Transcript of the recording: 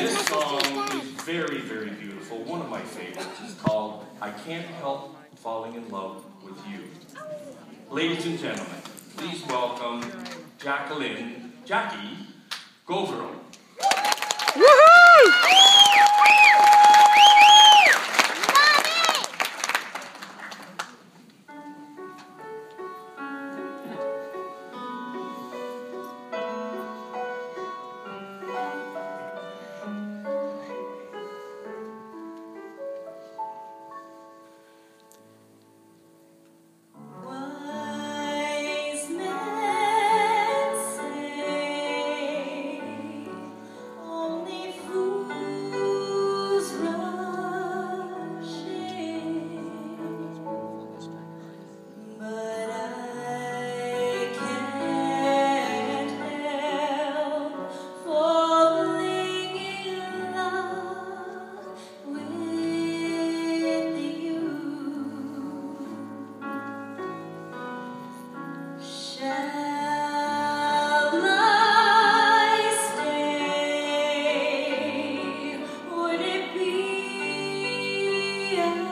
this song is very, very beautiful. One of my favorites. It's called I Can't Help Falling in Love with You. Ladies and gentlemen, please welcome Jacqueline, Jackie Gauvreau. Wise a